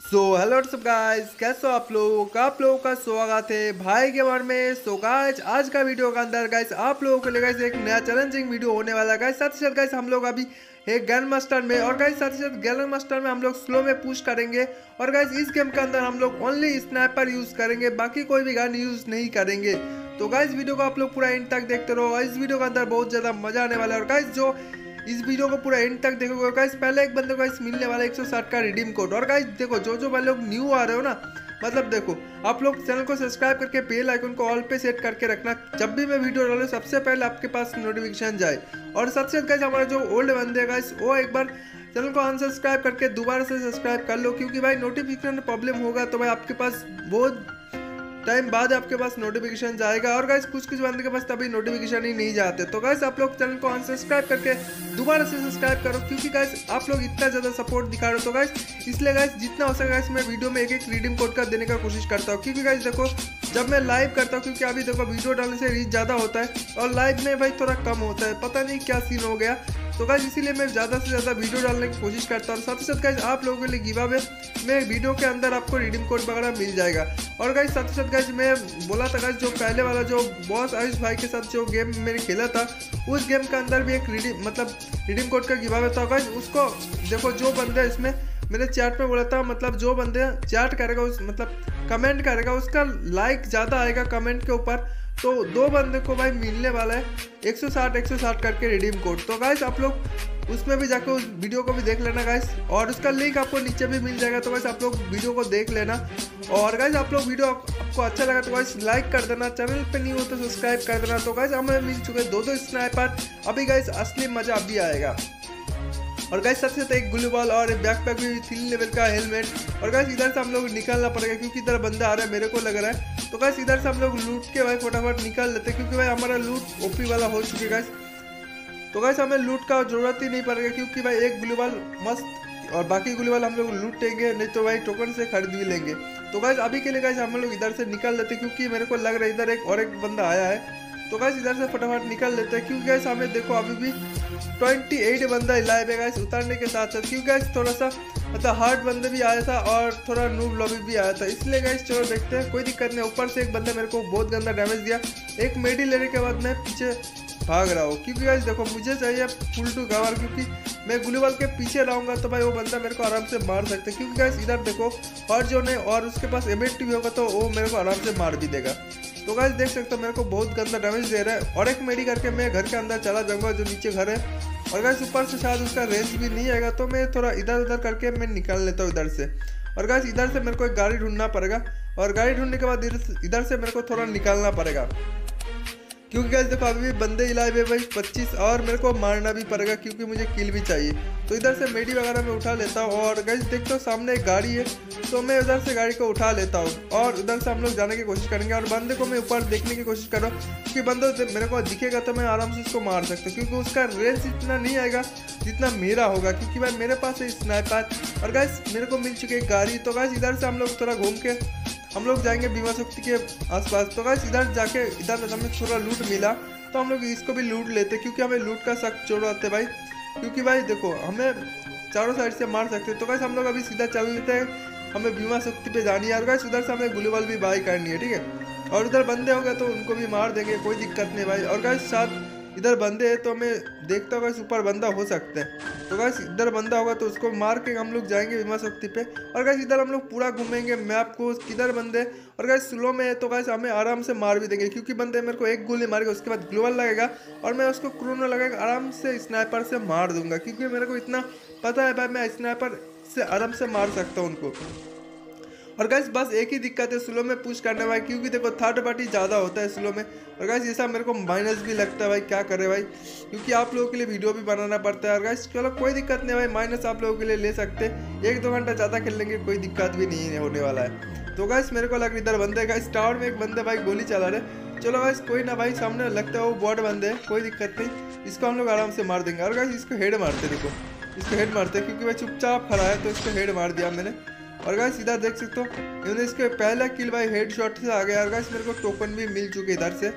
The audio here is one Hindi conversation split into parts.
सो हेलो सब गाइस कैसे हो आप लोग? आप लोगों का स्वागत है भाई के बारे में। सो गाइस आज का वीडियो का अंदर गाइस आप लोगों के लिए गाइस एक नया चैलेंजिंग वीडियो होने वाला है। गाइस साथ ही साथ गाइस हम लोग अभी एक गन मास्टर में, और गाइस साथ ही साथ गन मास्टर में हम लोग स्लो में पुश करेंगे। और गाइस इस गेम के अंदर हम लोग ओनली स्नैपर यूज़ करेंगे, बाकी कोई भी गन यूज़ नहीं करेंगे। तो गाइस वीडियो को आप लोग पूरा एंड तक देखते रहो। इस वीडियो के अंदर बहुत ज़्यादा मज़ा आने वाला है। और गाइस जो इस वीडियो को पूरा एंड तक देखोगे। गाइस पहले एक बंदे को गाइस मिलने वाला 160 का रिडीम कोड और गाइस देखो, जो जो भाई लोग न्यू आ रहे हो ना मतलब देखो, आप लोग चैनल को सब्सक्राइब करके बेल आइकन को ऑल पे सेट करके रखना। जब भी मैं वीडियो डालूँ, सबसे पहले आपके पास नोटिफिकेशन जाए। और सबसे गाइस हमारे जो ओल्ड बंदे गाइस वो एक बार चैनल को अनसब्सक्राइब करके दोबारा से सब्सक्राइब कर लो, क्योंकि भाई नोटिफिकेशन प्रॉब्लम होगा तो भाई आपके पास बहुत टाइम बाद आपके पास नोटिफिकेशन जाएगा और गाइस कुछ कुछ बंदे के पास तभी नोटिफिकेशन ही नहीं जाते। तो गाइस आप लोग चैनल को अनसब्सक्राइब करके दोबारा से सब्सक्राइब करो, क्योंकि गाइस आप लोग इतना ज़्यादा सपोर्ट दिखा रहे हो। तो गाइस इसलिए गाइस जितना हो सके गाइस मैं वीडियो में एक एक रिडीम कोड का देने का कोशिश करता हूँ। क्योंकि गाइस देखो जब मैं लाइव करता हूँ, क्योंकि अभी देखो वीडियो डालने से रीच ज़्यादा होता है, और लाइव में भाई थोड़ा कम होता है। पता नहीं क्या सीन हो गया। तो गाइज़ इसीलिए मैं ज़्यादा से ज़्यादा वीडियो डालने की कोशिश करता हूँ। साथ ही साथ गाइज़ आप लोगों के लिए गिवा में मैं वीडियो के अंदर आपको रिडीम कोड वगैरह मिल जाएगा। और गाइज़ साथ ही साथ गाइज़ मैं बोला था गाइज़ जो पहले वाला जो बॉस आयुष भाई के साथ जो गेम मैंने खेला था, उस गेम के अंदर भी एक रिडीम मतलब रिडीम कोड का गिवा में था गाइज़ उसको देखो जो बंदा इसमें, मैंने चैट में बोला था मतलब जो बंदे चैट करेगा उस मतलब कमेंट करेगा, उसका लाइक ज़्यादा आएगा कमेंट के ऊपर। तो दो बंदे को भाई मिलने वाला है 160 160 करके रिडीम कोड तो गाइस आप लोग उसमें भी जाकर उस वीडियो को भी देख लेना गाइस और उसका लिंक आपको नीचे भी मिल जाएगा तो गाइस आप लोग वीडियो को देख लेना। और गाइस आप लोग वीडियो आपको अच्छा लगा तो गाइस लाइक कर देना। चैनल पे नहीं हो तो सब्सक्राइब कर देना। तो गाइस हमें मिल चुके दो दो स्नाइपर अभी गाइस असली मज़ा अभी आएगा। और गाइस सबसे एक ग्लू बॉल और बैक पैक भी तीन लेवल का हेलमेट और गाइस इधर से हम लोग निकालना पड़ेगा क्योंकि इधर बंदा आ रहा है, मेरे को लग रहा है। तो गाइस इधर से हम लोग लूट के भाई फटाफट निकाल लेते क्योंकि भाई हमारा लूट ओपी वाला हो चुके गाइस तो गाइस हमें लूट का ज़रूरत ही नहीं पड़ेगा क्योंकि भाई एक ग्लू बॉल मस्त और बाकी ग्लू बॉल हम लोग लूटेंगे, नहीं तो भाई टोकन से खरीद भी लेंगे। तो गाइस अभी के लिए गाइस हम लोग इधर से निकल लेते क्योंकि मेरे को लग रहा है इधर एक और एक बंदा आया है। तो गैस इधर से फटाफट निकल लेते हैं। क्योंकि गाइस हमें देखो, अभी भी 28 बंदा लाइव है गैस उतारने के साथ साथ। क्योंकि गैस थोड़ा सा मतलब हार्ड बंदे भी आया था और थोड़ा नूब लॉबी भी आया था। इसलिए गैस चलो देखते हैं। कोई दिक्कत नहीं, ऊपर से एक बंदा मेरे को बहुत गंदा डैमेज दिया। एक मेडी लेने के बाद मैं पीछे भाग रहा हूँ। क्योंकि गैस देखो, मुझे चाहिए फुल टू कवर क्योंकि मैं गुलीवाल के पीछे रहूँगा तो भाई वो बंदा मेरे को आराम से मार सकते क्योंकि गैस इधर देखो, और जो नहीं, और उसके पास एबिलिटी भी होगा तो वो मेरे को आराम से मार भी देगा। तो गाइस देख सकते हो, मेरे को बहुत गंदा डैमेज दे रहा है। और एक मेडी करके मैं घर के अंदर चला जाऊँगा, जो नीचे घर है। और गाइस ऊपर से शायद उसका रेंज भी नहीं आएगा तो मैं थोड़ा इधर उधर करके मैं निकाल लेता हूँ इधर से। और गाइस इधर से मेरे को एक गाड़ी ढूंढना पड़ेगा। और गाड़ी ढूँढने के बाद इधर से मेरे को थोड़ा निकालना पड़ेगा। क्योंकि गैस देखो, अभी भी बंदे ही लाए भाई, पच्चीस और मेरे को मारना भी पड़ेगा क्योंकि मुझे किल भी चाहिए। तो इधर से मेडी वगैरह मैं उठा लेता हूँ और गैस देखते हो सामने एक गाड़ी है तो मैं उधर से गाड़ी को उठा लेता हूँ और उधर से हम लोग जाने की कोशिश करेंगे और बंदे को मैं ऊपर देखने की कोशिश कर रहा हूँ, क्योंकि बंदा मेरे को दिखेगा तो मैं आराम से उसको मार सकता हूँ, क्योंकि उसका रेंज इतना नहीं आएगा जितना मेरा होगा, क्योंकि भाई मेरे पास है स्नैपर और गैस मेरे को मिल चुकी है गाड़ी तो गैस इधर से हम लोग थोड़ा घूम के हम लोग जाएँगे बीमा शक्ति के आसपास। तो गैस इधर जाके, इधर हमें थोड़ा लूट मिला तो हम लोग इसको भी लूट लेते, क्योंकि हमें लूट का शक जोड़ आते भाई। क्योंकि भाई, देखो, हमें चारों साइड से मार सकते तो कैसे हम लोग अभी सीधा चल लेते हैं। हमें बीमा शक्ति पे जानी है। और कैसे उधर से हमें गुलीवाल भी बाई करनी है, ठीक है? और उधर बंदे हो गए तो उनको भी मार देंगे, कोई दिक्कत नहीं भाई। और कैसे साथ इधर बंदे हैं तो मैं देखता हूँ वैसे ऊपर बंदा हो सकता है। तो गैस इधर बंदा होगा तो उसको मार के हम लोग जाएँगे बीमा शक्ति पे। और गैस इधर हम लोग पूरा घूमेंगे। मैप को किधर बंदे और गैस स्लो में है तो गैस हमें आराम से मार भी देंगे। क्योंकि बंदे मेरे को एक गोली मारेगा, उसके बाद ग्लोबल लगेगा और मैं उसको क्रोनो लगाएगा, आराम से स्नाइपर से मार दूँगा। क्योंकि मेरे को इतना पता है भाई, मैं स्नाइपर से आराम से मार सकता हूँ उनको। और गैस बस एक ही दिक्कत है स्लो में पुश करने में क्योंकि देखो थर्ड पार्टी ज़्यादा होता है स्लो में। और गैस ऐसा मेरे को माइनस भी लगता है भाई, क्या करे भाई? क्योंकि आप लोगों के लिए वीडियो भी बनाना पड़ता है। और गैस चलो कोई दिक्कत नहीं भाई माइनस आप लोगों के लिए ले सकते एक दो घंटा ज़्यादा खेल लेंगे कोई दिक्कत भी नहीं होने वाला है। तो गैस मेरे को लग इधर बंदे गैस टावर में एक बंदे भाई गोली चला रहे चलो गैस कोई ना भाई, सामने लगता है वो बॉड बंदे है, कोई दिक्कत नहीं। इसको हम लोग आराम से मार देंगे। और गैस इसको हेड मारते देखो। इसको हेड मारते क्योंकि भाई चुपचाप खड़ा है तो इसको हेड मार दिया मैंने। और गाइस इधर देख सकते हो, इन्होंने इसके पहला किल भाई हेड शॉट से आ गया और गाइस मेरे को टोकन भी मिल चुके इधर से।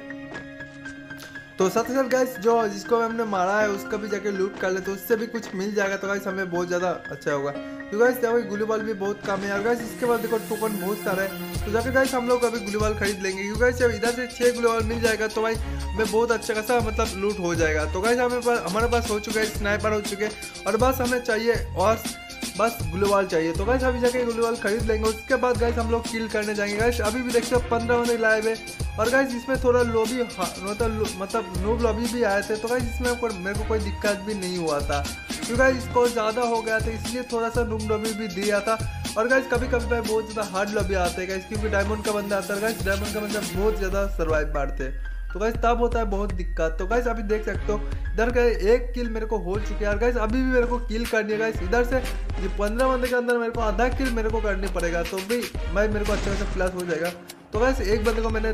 तो साथ ही साथ गैस जो जिसको हमने मारा है, उसका भी जाके लूट कर ले तो उससे भी कुछ मिल जाएगा तो गाइस हमें बहुत ज़्यादा अच्छा होगा। क्योंकि गाइस देखो गुली बॉल भी बहुत कम है और गाइस इसके बाद देखो टोकन बहुत सारा है। तो जाके गाइस हम लोग अभी गुली बॉल खरीद लेंगे। क्योंकि गाइस जब इधर से छः गुली बॉल मिल जाएगा तो भाई, हमें बहुत अच्छा खासा मतलब लूट हो जाएगा। तो गाइस हमें हमारे पास हो चुका है स्नाइपर हो चुके और बस हमें चाहिए और बस ग्लूवाल चाहिए। तो गैस अभी जाके ग्लूवाल खरीद लेंगे। उसके बाद गैस हम लोग किल करने जाएँगे। गैस अभी भी देखते हो, पंद्रह बंदे लाइव है। और गैस इसमें थोड़ा लोबी मतलब मतलब नूब लॉबी भी आए थे। तो गैस इसमें मेरे को कोई दिक्कत भी नहीं हुआ था। क्योंकि गैस इसको ज़्यादा हो गया था, इसलिए थोड़ा सा नूब लॉबी भी दिया था। और गैस कभी कभी भाई बहुत ज़्यादा हार्ड लॉबी आते हैं गैस क्योंकि डायमंड का बंदा आता है। गैस डायमंड का बंदा बहुत ज़्यादा सर्वाइव मारते हैं। तो गैस तब होता है बहुत दिक्कत। तो गैस अभी देख सकते हो, इधर का एक किल मेरे को हो चुके हैं। और गैस अभी भी मेरे को किल करनी है इधर से ये पंद्रह बंदे के अंदर मेरे को आधा किल मेरे को करनी पड़ेगा। तो भी भाई, मेरे को अच्छा खासा प्लस हो जाएगा। तो गैस एक बंदे को मैंने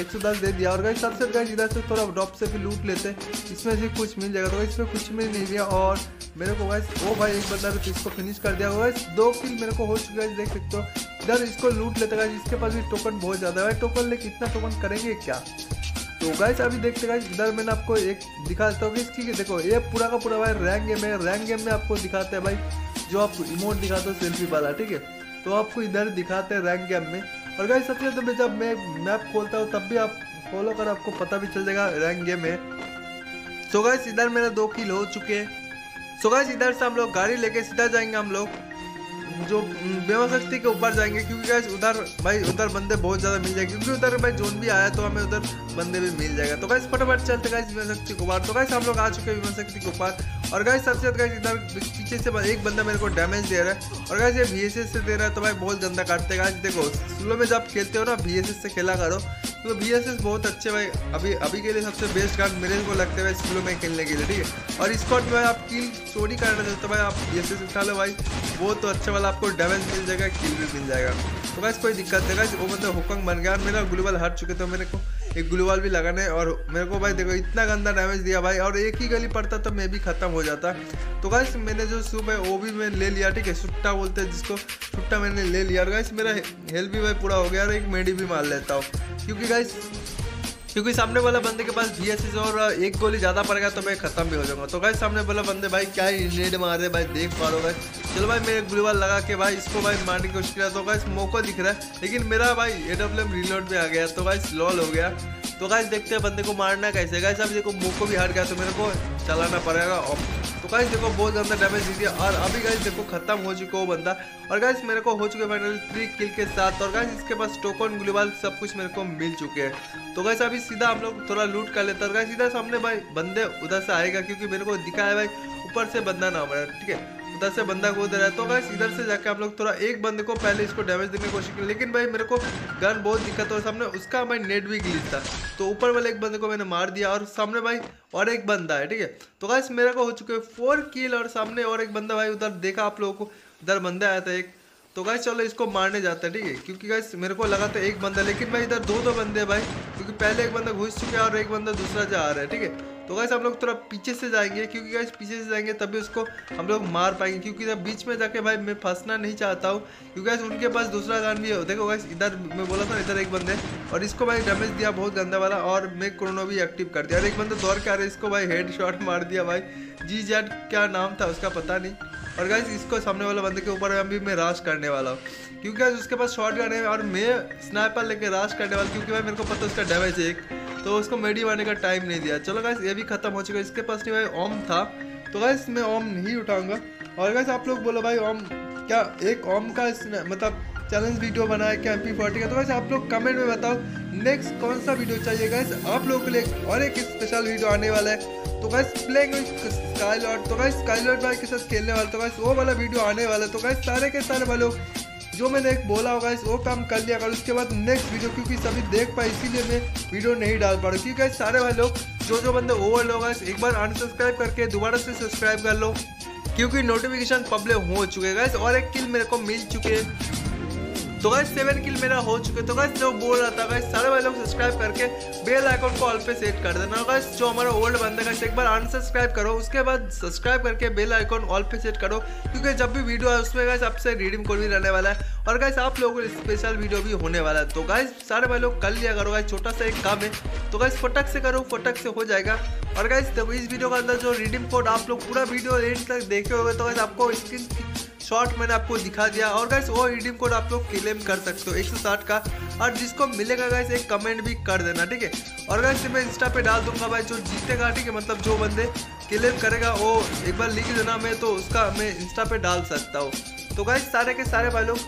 एक सौ दस दे दिया। और गैस सबसे गैस इधर से थोड़ा ड्रॉप से भी लूट लेते इसमें से कुछ मिल जाएगा। तो इसमें कुछ मिल नहीं दिया और मेरे को गैस वो भाई, एक बंदा भी इसको फिनिश कर दिया। गैस दो किल मेरे को हो चुका है देख सकते हो। इधर इसको लूट लेते गैस इसके पास भी टोकन बहुत ज़्यादा है। टोकन लेके इतना टोकन करेंगे क्या? तो गाइस अभी देखते गाइस इधर मैंने आपको एक दिखा देता हूँ इसकी देखो, ये पूरा का पूरा भाई रैंक गेम है। रैंक गेम में आपको दिखाते हैं भाई, जो आप इमोट दिखाते हो सेल्फी वाला, ठीक है? तो आपको इधर दिखाते हैं रैंक गेम में। और गाइस सबसे तो जब मैं मैप खोलता हूँ, तब भी आप फॉलो कर, आपको पता भी चल जाएगा रैंक गेम है। सो गाइस इधर मेरा दो किल हो चुके हैं। सो गाइस इधर से हम लोग गाड़ी लेके सीधा जाएँगे हम लोग। जो बेवा शक्ति के ऊपर जाएँगे, क्योंकि गाइस उधर भाई, उधर बंदे बहुत ज़्यादा मिल जाएँगे। क्योंकि उधर भाई, जोन भी आया तो हमें उधर बंदे भी मिल जाएगा। तो गाइस फटाफट चलते विमान शक्ति के ऊपर। तो गाइस हम लोग आ चुके हैं विमान शक्ति के ऊपर। और गाइस सबसे ज़्यादा इधर पीछे से एक बंदा मेरे को डैमेज दे रहा है। और गाइस ये वी से दे रहा है तो भाई बहुत गंदा काटते गाइस देखो स्लो में जब खेलते हो ना वी से खेला करो। तो बी एस एस बहुत अच्छे भाई। अभी अभी के लिए सबसे बेस्ट कार्ड मेरे को लगते हैं स्कूलों में खेलने के लिए, ठीक है? और स्कॉट में भाई आप किल चोरी करना चाहते तो भाई आप बी एस एस उठा लो भाई। वो तो अच्छा वाला आपको डैमेज मिल जाएगा किल भी मिल जाएगा। तो बस कोई दिक्कत नहीं वो मतलब हुकंग बन गया मेरा ग्लूबल हट चुके थे मेरे को। एक ग्लूवाल भी लगाने और मेरे को भाई देखो, इतना गंदा डैमेज दिया भाई। और एक ही गली पड़ता तो मैं भी खत्म हो जाता। तो गाइस मैंने जो सूप है, वो भी मैं ले लिया, ठीक है? सुट्टा बोलते हैं जिसको, सुट्टा मैंने ले लिया। और गाइस मेरा हेल्थ भी भाई पूरा हो गया, और एक मेडी भी मार लेता हूँ। क्योंकि गाइस क्योंकि सामने वाला बंदे के पास बी एस और एक गोली ज़्यादा पड़ेगा तो मैं खत्म भी हो जाऊँगा। तो भाई सामने वाला बंदे भाई क्या ही नेड मार रहे भाई देख पा रहे हो चलो भाई, मैं ग्लूवाल लगा के भाई, इसको भाई मारने की कोशिश किया तो भाई मोको दिख रहा है। लेकिन मेरा भाई ए डब्ल्यू एम रिलोड में आ गया तो भाई लॉल हो गया। तो गाइस देखते हैं बंदे को मारना कैसे गाइस अभी देखो, मोको भी हार गया तो मेरे को चलाना पड़ेगा। तो गाइस देखो, बहुत ज़्यादा डैमेज दी और अभी गाइस देखो, खत्म हो चुका वो बंदा। और गाइस मेरे को हो चुके फाइनल थ्री किल के साथ। और गाइस इसके पास टोकन ग्लूबाल सब कुछ मेरे को मिल चुके हैं। तो गाइस अभी सीधा हम लोग थोड़ा लूट कर लेते हैं। और गाइस सीधा सामने भाई, बंदे उधर से आएगा, क्योंकि मेरे को दिखा है भाई, ऊपर से बंदा ना हमारा ठीक है? उधर से बंदा कूद रहा। है तो गाइस इधर से जाके हम लोग थोड़ा एक बंदे को पहले इसको डैमेज देने की कोशिश की लेकिन भाई, मेरे को गन बहुत दिक्कत हो सामने। उसका भाई नेट भी गिलीज था। तो ऊपर वाले एक बंदे को मैंने मार दिया और सामने भाई और एक बंदा है, ठीक है? तो गाइस मेरे को हो चुके फोर किल और सामने और एक बंदा भाई उधर देखा आप लोगों को। उधर बंदा आया था एक। तो गाइस चलो इसको मारने जाते हैं, ठीक है? क्योंकि गाइस मेरे को लगा था एक बंदा, लेकिन भाई इधर दो दो बंदे भाई। क्योंकि पहले एक बंदा घुस चुके हैं और एक बंदा दूसरा जा रहा है, ठीक है? तो गैस हम लोग थोड़ा पीछे से जाएँगे, क्योंकि गैस पीछे से जाएँगे तभी उसको हम लोग मार पाएँगे, क्योंकि बीच में जाके भाई मैं फंसना नहीं चाहता हूँ। क्योंकि गैस उनके पास दूसरा गान भी है। देखो गैस इधर मैं बोला था इधर एक बंदे, और इसको भाई डैमेज दिया बहुत गंदा वाला, और मैं क्रोनो भी एक्टिव कर दिया। और एक बंदा दौड़ के आ रहा है, इसको भाई हेड शॉट मार दिया भाई। जी जेड क्या नाम था उसका पता नहीं। और गाइस इसको सामने वाले बंदे के ऊपर अभी मैं राश करने वाला हूँ। क्योंकि गाइस उसके पास शॉर्ट गन है, और मैं स्नाइपर लेके राश करने वाला क्योंकि भाई मेरे को पता उसका डैमेज है एक। तो उसको मेडी मारने का टाइम नहीं दिया। चलो गाइस ये भी खत्म हो चुका है। इसके पास नहीं भाई, ओम था। तो गाइस मैं ओम नहीं उठाऊँगा। और गाइस आप लोग बोलो भाई, ओम, क्या एक ओम का मतलब चैलेंज वीडियो बनाया क्या एम पी फोर्टी का? तो वैसे आप लोग कमेंट में बताओ नेक्स्ट कौन सा वीडियो चाहिए गाइस आप लोगों के लिए और एक स्पेशल वीडियो आने वाला है। तो गाइस प्लेइंग स्काई लॉर्ड तो गाइस स्काई लॉर्ड भाई के साथ खेलने वाला तो गाइस वो वाला वीडियो आने वाला है। तो गाइस सारे के सारे भाई जो मैंने एक बोला होगा, इस वो काम कर लिया, अगर उसके बाद नेक्स्ट वीडियो क्योंकि सभी देख पाए, इसीलिए मैं वीडियो नहीं डाल पा रहा हूँ। क्योंकि सारे भाई लोग, जो जो बंदे ओवर लोग एक बार अनसब्सक्राइब करके दोबारा से सब्सक्राइब कर लो। क्योंकि नोटिफिकेशन पब्लिक हो चुके हैं और एक किल मेरे को मिल चुके हैं। तो गाइस सेवन किल मेरा हो चुके तो गाइस जो बोल रहा था गाइस सारे भाई लोग सब्सक्राइब करके बेल आइकन को ऑल पे सेट कर देना। गाइस जो हमारा ओल्ड बंदा गाइस एक बार अनसब्सक्राइब करो। उसके बाद सब्सक्राइब करके बेल आइकन ऑल पे सेट करो। क्योंकि जब भी वीडियो है उसमें गाइस आपसे रिडीम कोड भी रहने वाला है। और गाइस आप लोगों को स्पेशल वीडियो भी होने वाला है। तो गाइस सारे भाई लोग कर लिया करो गाइस छोटा सा एक काम है। तो गाइस फटक से करो, फटक से हो जाएगा। और गाइस इस वीडियो के अंदर जो रिडीम कोड आप लोग पूरा वीडियो एंड तक देखे होगे तो गाइस आपको स्क्रीन शॉर्ट मैंने आपको दिखा दिया। और गाइस वो रिडीम कोड आप लोग क्लेम कर सकते हो 160 का। और जिसको मिलेगा गाइस एक कमेंट भी कर देना, ठीक है? और गाइस मैं इंस्टा पे डाल दूँगा भाई, जो जीतेगा, ठीक है? मतलब जो बंदे क्लेम करेगा, वो एक बार लिख देना मैं तो उसका मैं इंस्टा पे डाल सकता हूँ। तो गाइस सारे के सारे भाई लोग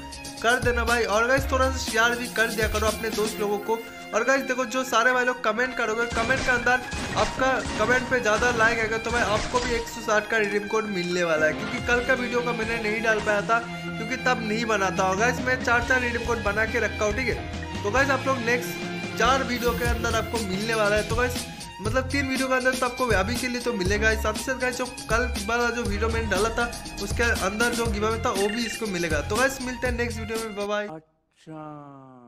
कर देना भाई। और गाइस थोड़ा सा शेयर भी कर दिया करो अपने दोस्त लोगों को। और गाइस देखो, जो सारे भाई लोग कमेंट करोगे कमेंट के अंदर आपका कमेंट पे ज़्यादा लाइक आएगा तो भाई आपको भी 160 का रिडीम कोड मिलने वाला है, क्योंकि कल का वीडियो का मैंने नहीं डाल पाया था, क्योंकि तब नहीं बनाता और गाइस मैं चार चार रिडीम कोड बना के रखा हूँ, ठीक है? तो गाइस आप लोग नेक्स्ट चार वीडियो के अंदर आपको मिलने वाला है। तो गाइस मतलब तीन वीडियो के अंदर तो आपको अभी के लिए तो मिलेगा साथ ही साथ जो कल वाला जो वीडियो मैंने डाला था, उसके अंदर जो गिवा था, वो भी इसको मिलेगा। तो गाइस मिलते हैं नेक्स्ट वीडियो में। बाय अच्छा।